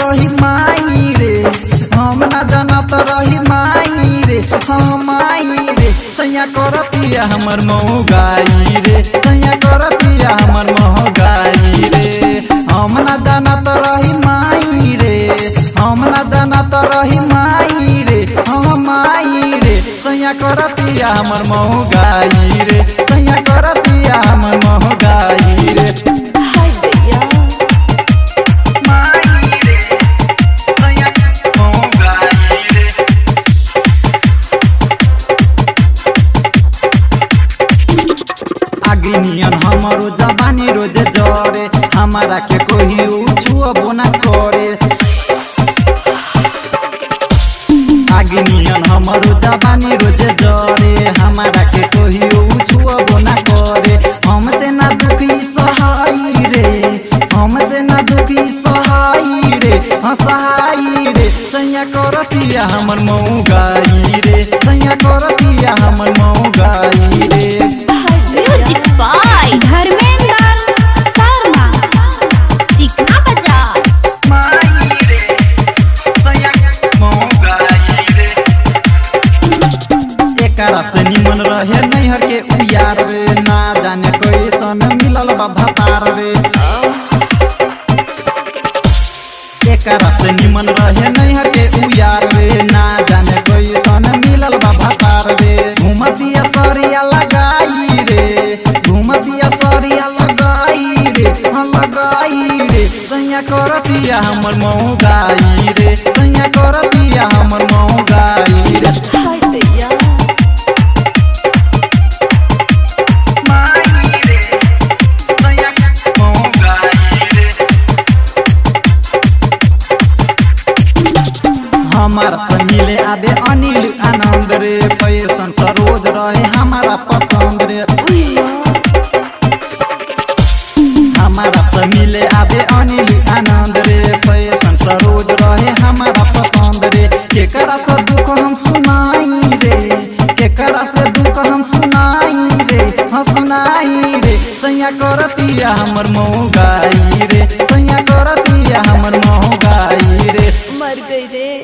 रही माई रे। हम ना जानत रही माई रे। हम माई रे। सैया कर पिया हमर मोगाई रे। सैया कर पिया हमर मोगाई रे। हम ना जानत रही माई रे। हम ना जानत रही माई रे। हम माई रे। सैया कर पिया हमर मोगाई रे। सैया कर पिया अग्नियन हमरो जवानी रोज जरे, हमारा के कोई छुअबो ना करे। अग्नियन हमरो जवानी रोज जरे, हमारा के कोई छुअबो ना करे। हमसे ना दुखी सहाई रे, हमसे ना दुखी सहाई रे हाँ सहाई रे। सैया करतिया हमर मऊगाई रे, सैया मऊगाई रे एकरा से निमन रहे नैहर के उयार रे ना जाने कैसन मिलल बा भतार रे एकरा से निमन रहे नैहर के उयार रे ना जाने कैसन मिलल बा भतार रे घूमतिया सरिया लगाई रे। घूमतिया सरिया लगाई रे। हाँ लगाई रे। सैया करतिया हमर मऊगाई रे। सैया करतिया हमर हमार से मिले आबे अनिल आनंद रे, पैसन सरोज रहे हमारा पसंद रे। हमारा से मिले आबे अनिल आनंद रे, पैसन सरोज रहे हमारा पसंद रे। केकरा से दुख हम सुनाई रे, केकरा से दुख हम सुनाई रे हाँ सुनाई रे। सैया करतिया हमर सैया